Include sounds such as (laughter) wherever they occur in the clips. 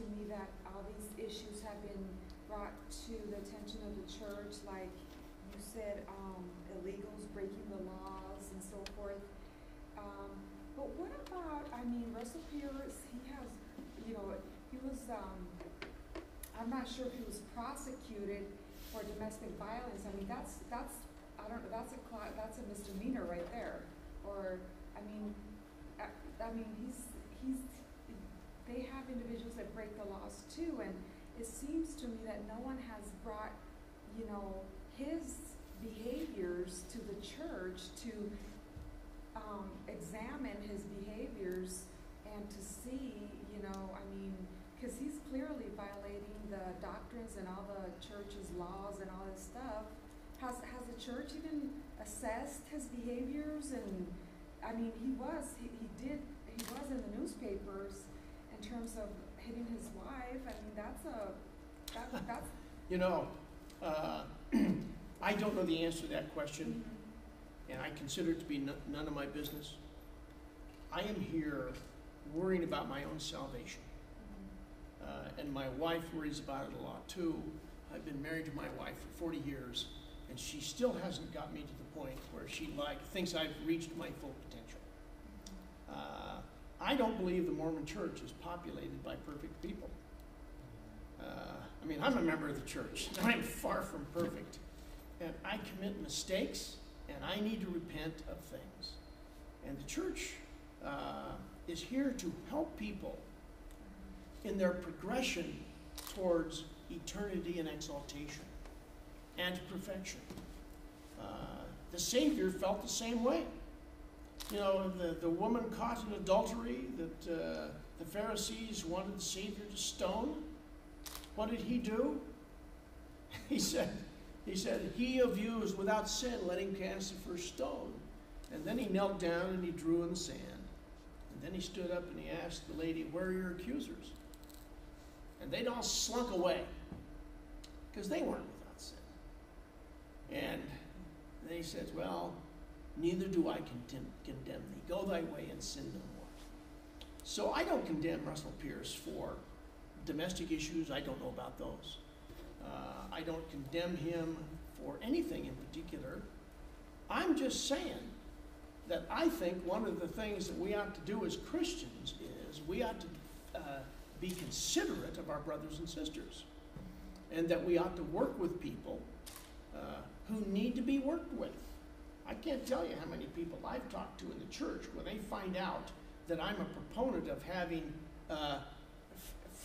to me that all these issues have been brought to the attention of the church, like you said, um, illegals breaking the laws and so forth. Um, but what about, I mean, Russell Pearce, he has, you know, he was, um, I'm not sure if he was prosecuted for domestic violence. I mean, that's, that's, I don't know, that's a, that's a misdemeanor right there. Or, I mean, I, I mean, he's, he's, individuals that break the laws too, and it seems to me that no one has brought, you know, his behaviors to the church to, um, examine his behaviors and to see, you know, I mean, cause he's clearly violating the doctrines and all the church's laws and all this stuff. Has, has the church even assessed his behaviors and, I mean, he was, he, he did, he was in the newspapers in terms of hitting his wife, I mean, that's a, that, (laughs) that's. You know, uh, (clears throat) I don't know the answer to that question, and I consider it to be no- none of my business. I am here worrying about my own salvation, uh, and my wife worries about it a lot too. I've been married to my wife for 40 years, and she still hasn't got me to the point where she like thinks I've reached my full potential. Uh, I don't believe the Mormon Church is populated by perfect people. Uh, I mean, I'm a member of the church, and I'm far from perfect. And I commit mistakes, and I need to repent of things. And the church uh, is here to help people in their progression towards eternity and exaltation and perfection. Uh, the Savior felt the same way. You know, the, the woman caught in adultery that uh, the Pharisees wanted the Savior to stone. What did he do? (laughs) He said, he said, He of you is without sin, let him cast the first stone. And then he knelt down and he drew in the sand. And then he stood up and he asked the lady, Where are your accusers? And they'd all slunk away because they weren't without sin. And then he says, Well, neither do I condemn, condemn thee. Go thy way and sin no more. So I don't condemn Russell Pearce for domestic issues. I don't know about those. Uh, I don't condemn him for anything in particular. I'm just saying that I think one of the things that we ought to do as Christians is we ought to uh, be considerate of our brothers and sisters, and that we ought to work with people uh, who need to be worked with. I can't tell you how many people I've talked to in the church when they find out that I'm a proponent of having uh,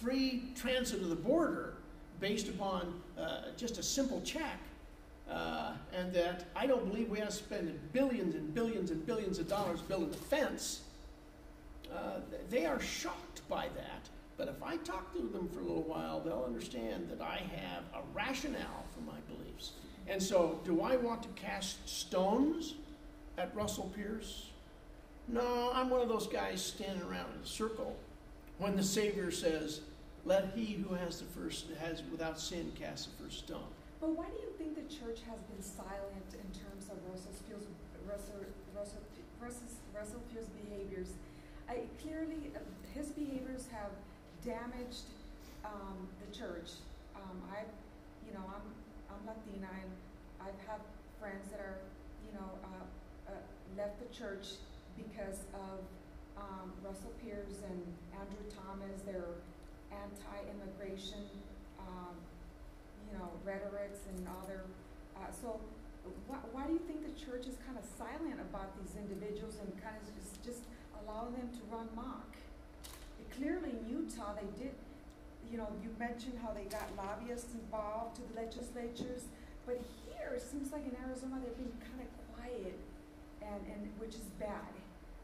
free transit of the border based upon uh, just a simple check, uh, and that I don't believe we have to spend billions and billions and billions of dollars building a fence. Uh, they are shocked by that. But if I talk to them for a little while, they'll understand that I have a rationale for my beliefs. And so, do I want to cast stones at Russell Pearce? No, I'm one of those guys standing around in a circle when the Savior says, "Let he who has the first has without sin cast the first stone." But why do you think the church has been silent in terms of Russell Pearce, Russell, Russell, Russell, Russell Pearce behaviors? I, clearly, his behaviors have damaged um, the church. Um, I, you know, I'm I'm Latina, and I've had friends that are, you know, uh, uh, left the church because of um, Russell Pearce and Andrew Thomas. They're anti-immigration. Um, you know, rhetorics and all their, uh, so why, why do you think the church is kind of silent about these individuals and kind of just, just allow them to run mock? Clearly in Utah, they did, you know, you mentioned how they got lobbyists involved to the legislatures, but here, it seems like in Arizona, they're being kind of quiet and, and, which is bad.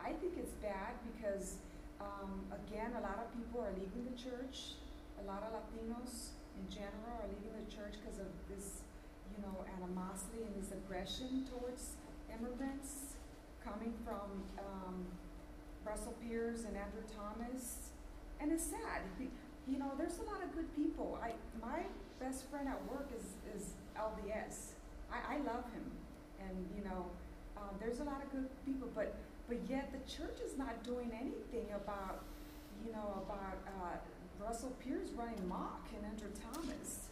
I think it's bad because, um, again, a lot of people are leaving the church, a lot of Latinos in general are leaving the church because of this, you know, animosity and this aggression towards immigrants coming from um, Russell Pearce and Andrew Thomas. And it's sad. You know, there's a lot of good people. I my best friend at work is is LDS. I, I love him, and you know, um, there's a lot of good people. But but yet the church is not doing anything about, you know, about uh, Russell Pearce running mock and Andrew Thomas.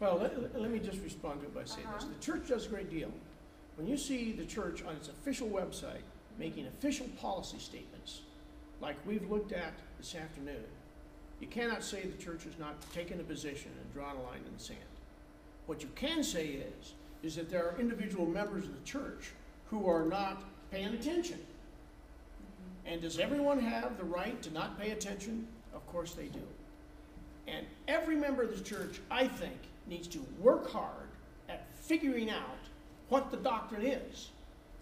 Well, let, let- me just respond to it by saying this. Uh-huh. The church does a great deal. When you see the church on its official website making official policy statements, like we've looked at this afternoon, you cannot say the church has not taken a position and drawn a line in the sand. What you can say is, is that there are individual members of the church who are not paying attention. And does everyone have the right to not pay attention? Of course they do. And every member of the church, I think, needs to work hard at figuring out what the doctrine is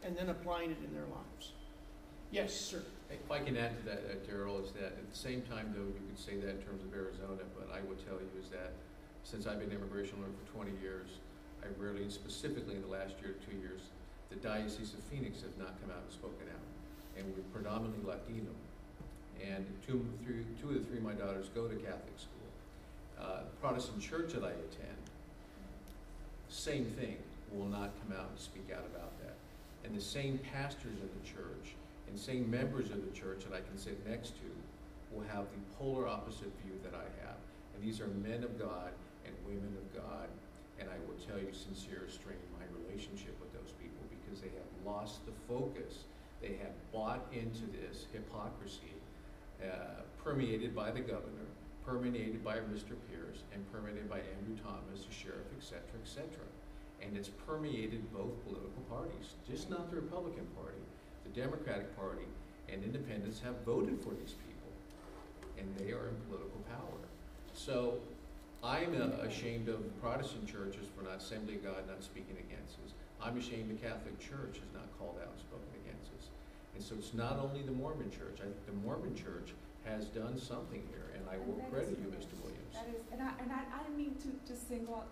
and then applying it in their lives. Yes, sir. If I can add to that, uh, Daryl, is that at the same time, though, you could say that in terms of Arizona, but I would tell you is that since I've been immigration lawyer for twenty years, I rarely, and specifically in the last year or two years, the Diocese of Phoenix has not come out and spoken out. And we're predominantly Latino. And two, three, two of the three of my daughters go to Catholic school. Uh, Protestant church that I attend, same thing, will not come out and speak out about that. And the same pastors in the church and same members of the church that I can sit next to will have the polar opposite view that I have. And these are men of God and women of God. And I will tell you sincere strain my relationship with those people because they have lost the focus. They have bought into this hypocrisy uh, permeated by the governor, permeated by Mr. Pearce, and permeated by Andrew Thomas, the sheriff, et cetera, et cetera. And it's permeated both political parties, just not the Republican Party. The Democratic Party and independents have voted for these people, and they are in political power. So I'm uh, ashamed of Protestant churches for not Assembly of God not speaking against us. I'm ashamed the Catholic Church has not called out and spoken against us. And so it's not only the Mormon Church. I think the Mormon Church has done something here, and I will credit you. Mr. Williams. That is, and I, and I, I didn't mean to, to single out,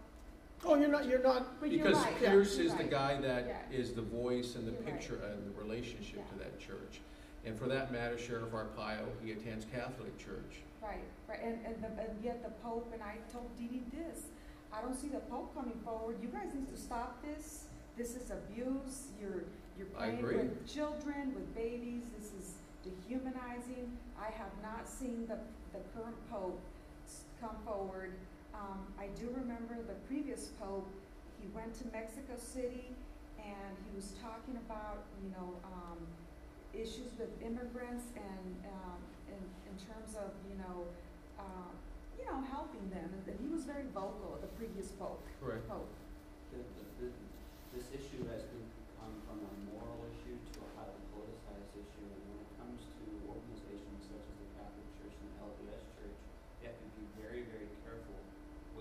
Oh, you're not, you're not, but you're Because right, Pearce you're is the right. guy that Yeah. is the voice and the You're right. picture and the relationship to that church. And for that matter, Sheriff Arpaio, he attends Catholic church. Right, right, and, and the, and yet the Pope, and I told Dee Dee this, I don't see the Pope coming forward, you guys need to stop this, this is abuse, you're, you're I playing agree. with children, with babies, this is dehumanizing. I have not seen the, the current Pope s- come forward. Um, I do remember the previous Pope, he went to Mexico City and he was talking about, you know, um, issues with immigrants and, um, in, in terms of, you know, uh, you know, helping them, and, and he was very vocal, the previous Pope, Correct. Pope. The, the, the, this issue has come from a moral issue to a highly politicized issue, and when it comes to organizations such as the Catholic Church and the LDS Church, you have to be very, very careful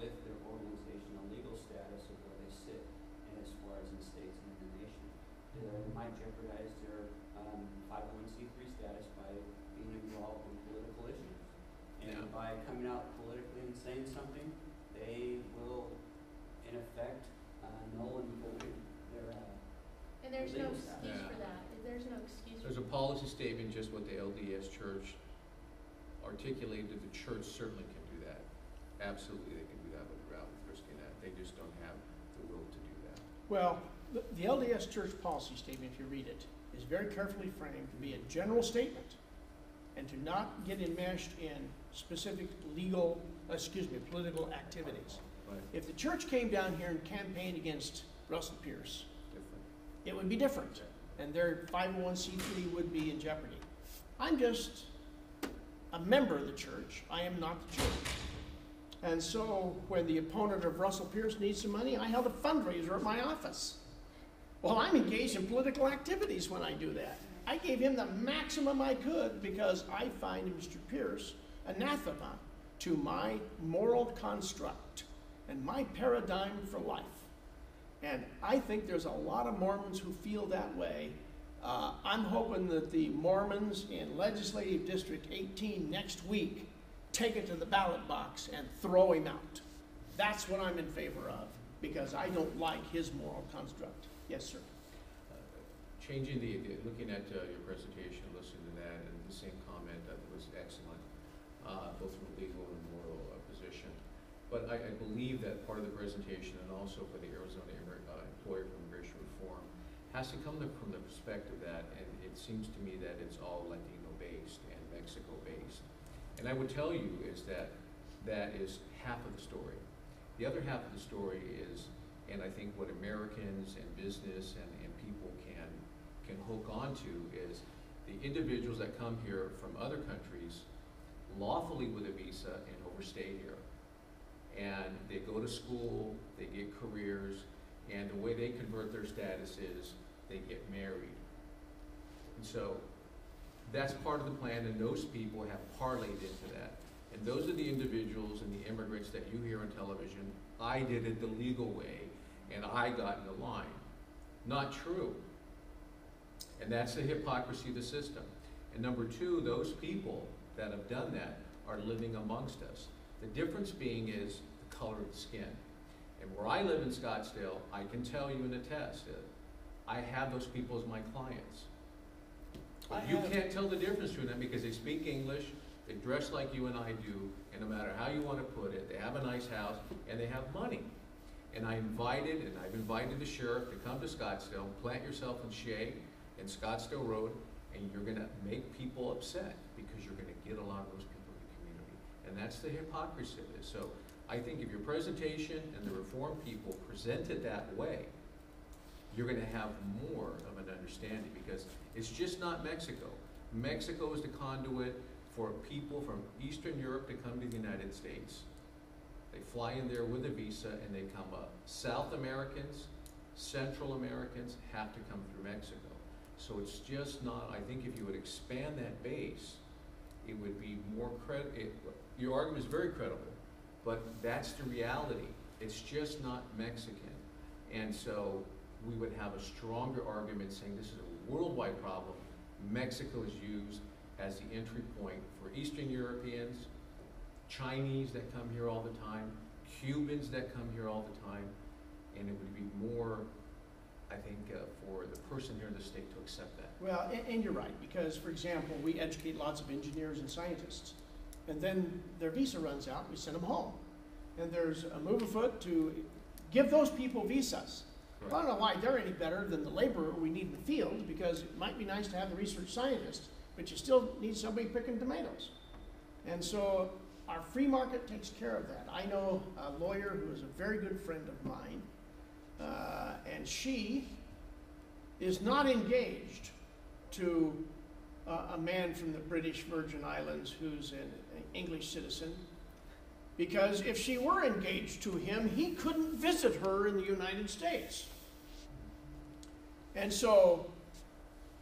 with their organizational legal status of where they sit, and as far as in states and in the nation. It might jeopardize their, um, five oh one C three status by being involved in political issues. Yeah. And by coming out politically and saying something, they will, in effect, uh, null and void their, uh, And there's no excuse status. for that, there's no excuse for There's a policy statement, just what the LDS Church articulated, the church certainly can do that. Absolutely, they can do that without risking that. They just don't have the will to do that. well, the, the LDS Church policy statement, if you read it, is very carefully framed to be a general statement and to not get enmeshed in specific legal, excuse me, political activities. Right, If the church came down here and campaigned against Russell Pearce, different. it would be different, and their 501c3 would be in jeopardy. I'm just a member of the church. I am not the church. And so when the opponent of Russell Pearce needs some money, I held a fundraiser at my office. Well, I'm engaged in political activities when I do that. I gave him the maximum I could because I find Mr. Pearce anathema to my moral construct and my paradigm for life. And I think there's a lot of Mormons who feel that way. Uh, I'm hoping that the Mormons in Legislative District 18 next week take it to the ballot box and throw him out. That's what I'm in favor of because I don't like his moral construct. Yes, sir. Uh, Changing the, looking at uh, your presentation, listening to that, and the same comment that was excellent, uh, both from a legal and moral uh, position. But I, I believe that part of the presentation, and also for the Arizona uh, Employer for Immigration Reform, has to come from the perspective that, and it seems to me that it's all Latino-based and Mexico-based. And I would tell you is that that is half of the story. The other half of the story is, and I think what Americans and business and, and people can, can hook onto is the individuals that come here from other countries lawfully with a visa and overstay here. And they go to school, they get careers, and the way they convert their status is they get married. And so that's part of the plan, and those people have parlayed into that. And those are the individuals and the immigrants that you hear on television, I did it the legal way, and I got in the line. Not true. And that's the hypocrisy of the system. And number two, those people that have done that are living amongst us. The difference being is the color of the skin. And where I live in Scottsdale, I can tell you and attest that I have those people as my clients. You can't tell the difference between them because they speak English, they dress like you and I do, and no matter how you want to put it, they have a nice house and they have money. And I invited, and I've invited the sheriff to come to Scottsdale, plant yourself in Shea and Scottsdale Road, and you're gonna make people upset because you're gonna get a lot of those people in the community. And that's the hypocrisy of this. So I think if your presentation and the reform people present it that way, you're gonna have more of an understanding because it's just not Mexico. Mexico is the conduit for people from Eastern Europe to come to the United States. They fly in there with a visa and they come up. South Americans, Central Americans have to come through Mexico. So it's just not, I think if you would expand that base, it would be more cred, your argument is very credible, but that's the reality. It's just not Mexican. And so we would have a stronger argument saying this is a worldwide problem. Mexico is used as the entry point for Eastern Europeans, Chinese that come here all the time, Cubans that come here all the time, and it would be more, I think, uh, for the person here in the state to accept that. Well, and, and you're right, because, for example, we educate lots of engineers and scientists, and then their visa runs out, we send them home. And there's a move afoot to give those people visas. I don't know why they're any better than the laborer we need in the field, because it might be nice to have the research scientist, but you still need somebody picking tomatoes. And so our free market takes care of that. I know a lawyer who is a very good friend of mine, uh, and she is not engaged to uh, a man from the British Virgin Islands who's an, an English citizen. Because if she were engaged to him, he couldn't visit her in the United States. And so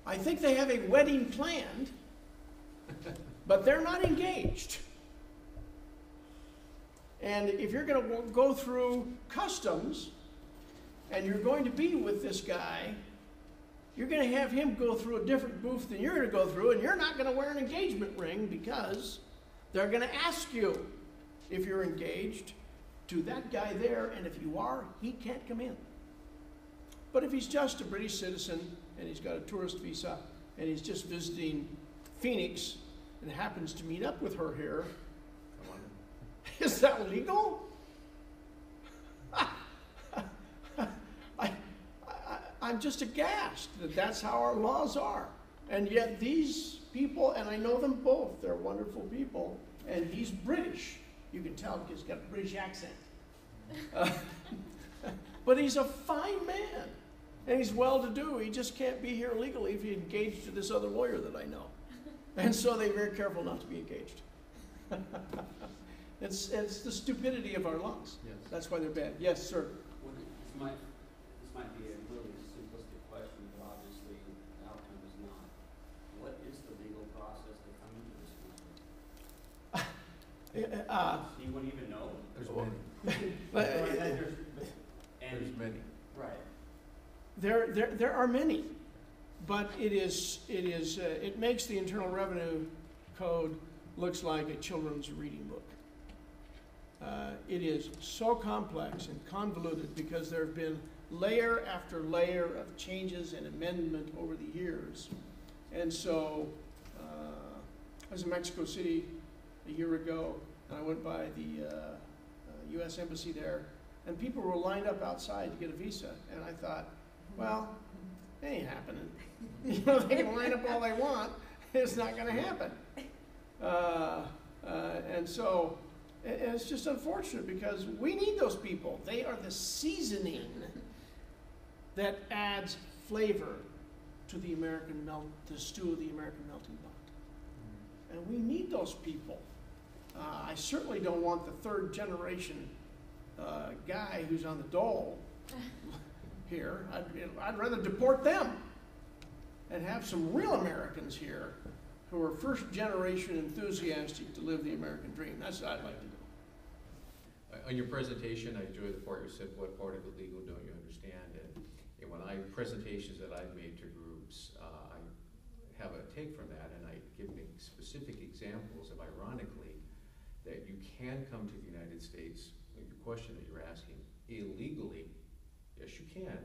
I think they have a wedding planned, but they're not engaged. And if you're going to go through customs and you're going to be with this guy, you're going to have him go through a different booth than you're going to go through, and you're not going to wear an engagement ring because they're going to ask you if you're engaged to that guy there, and if you are, he can't come in. But if he's just a British citizen and he's got a tourist visa and he's just visiting Phoenix and happens to meet up with her here, (laughs) is that legal? (laughs) I, I, I'm just aghast that that's how our laws are. And yet these people, and I know them both, they're wonderful people, and he's British. You can tell because he's got a British accent. Uh, (laughs) but he's a fine man, and he's well-to-do. He just can't be here legally if he's engaged to this other lawyer that I know. And so they're very careful not to be engaged. (laughs) it's, it's the stupidity of our laws. Yes. That's why they're bad. Yes, sir. Well, this might, this might be a really simplistic question, but obviously the outcome is not. What is the legal process to come into this country? (laughs) Uh, Do you even know? There's Well, (laughs) many, but, Right, uh, and there's- there's And, many. right, there, there, there are many, but it is, it is, uh, it makes the Internal Revenue Code looks like a children's reading book. Uh, it is so complex and convoluted because there have been layer after layer of changes and amendment over the years. And so, uh, I was in Mexico City a year ago, and I went by the uh, uh, U.S. Embassy there, and people were lined up outside to get a visa, and I thought, well, it ain't happening. (laughs) You know, they can line up all they want, it's not gonna happen. Uh, uh, and so, And, it's just unfortunate because we need those people. They are the seasoning that adds flavor to the American melt, the stew of the American melting pot. And we need those people. Uh, I certainly don't want the third generation uh, guy who's on the dole (laughs) here. I'd, I'd rather deport them and have some real Americans here who are first generation enthusiastic to live the American dream. That's what I'd like to do. Uh, On your presentation, I enjoyed the part you said, what part of illegal don't you understand? And, and when I, presentations that I've made to groups, uh, I have a take from that, and I give specific examples of ironically, that you can come to the United States, with the question that you're asking, illegally, yes, you can,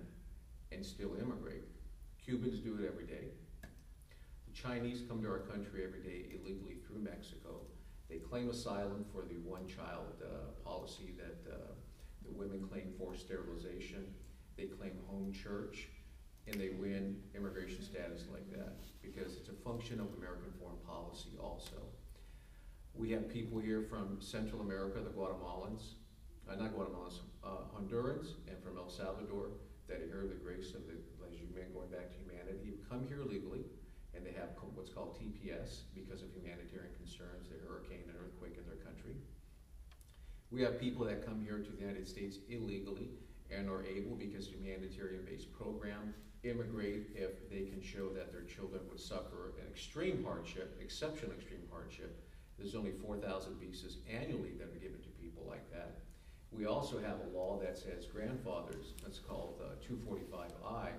and still immigrate. Cubans do it every day. The Chinese come to our country every day illegally through Mexico. They claim asylum for the one-child uh, policy that uh, the women claim forced sterilization. They claim home church, and they win immigration status like that because it's a function of American foreign policy also. We have people here from Central America, the Guatemalans, uh, not Guatemalans, uh, Hondurans, and from El Salvador that are here the grace of the, as you men going back to humanity, come here legally, and they have what's called TPS because of humanitarian concerns, the hurricane and earthquake in their country. We have people that come here to the United States illegally and are able, because of humanitarian-based program, immigrate if they can show that their children would suffer an extreme hardship, exceptional extreme hardship. There's only four thousand visas annually that are given to people like that. We also have a law that says grandfathers, that's called uh, two forty-five I,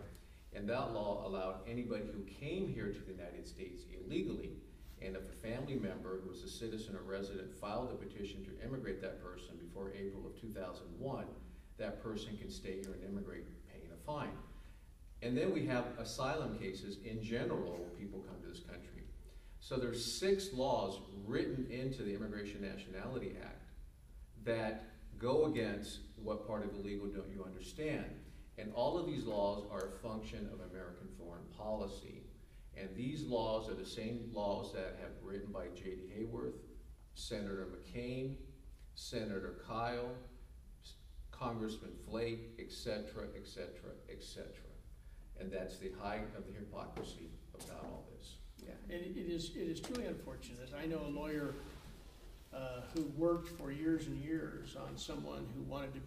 and that law allowed anybody who came here to the United States illegally, and if a family member who was a citizen or resident filed a petition to immigrate that person before April of two thousand one, that person can stay here and immigrate paying a fine. And then we have asylum cases in general where people come to this country. So there's six laws written into the Immigration Nationality Act that go against what part of illegal don't you understand. And all of these laws are a function of American foreign policy. And these laws are the same laws that have written by J.D. Hayworth, Senator McCain, Senator Kyl, Congressman Flake, et cetera, et cetera, et cetera. And that's the height of the hypocrisy about all this. Yeah, it, it is, it is truly unfortunate. I know a lawyer, uh, who worked for years and years on someone who wanted to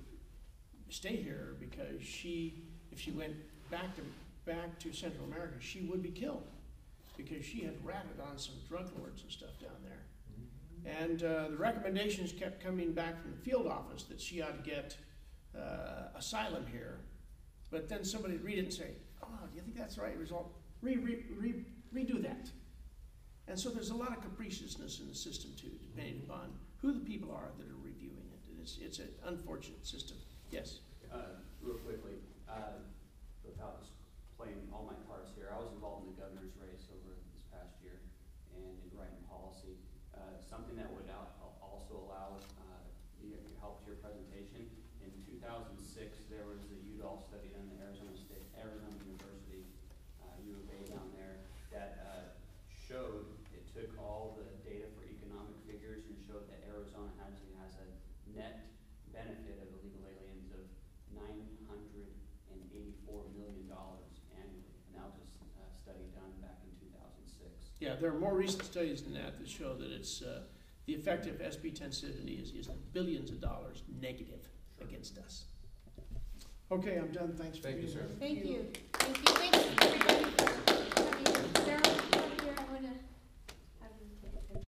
stay here because she, if she went back to, back to Central America, she would be killed because she had ratted on some drug lords and stuff down there. And uh, the recommendations kept coming back from the field office that she ought to get uh, asylum here. But then somebody read it and say, oh, do you think that's the right result? Re, re, re, redo that. And so there's a lot of capriciousness in the system too, depending upon who the people are that are reviewing it. And it's, it's an unfortunate system. Yes? Uh, real quickly, uh, without playing all my cards here, I was involved in the governor's race over this past year and in writing policy. Uh, something that would al- al- also allow, uh, your, your help to your presentation. In two thousand six, there was a Udall study done at Arizona State, Arizona University, uh, U of A down there, that, uh, showed, it took all the data for economic figures and showed that Arizona actually has a net benefit of illegal aliens of nine hundred and eighty-four million dollars annually. And that was a s- uh, study done back in two thousand six. Yeah, there are more recent studies than that that show that it's, uh, the effect of SB 1070 is, is billions of dollars negative against us. Okay, I'm done. Thanks for Thank you, being here. sir. Thank you, thank you, thank you.